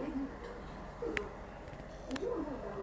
Thank you.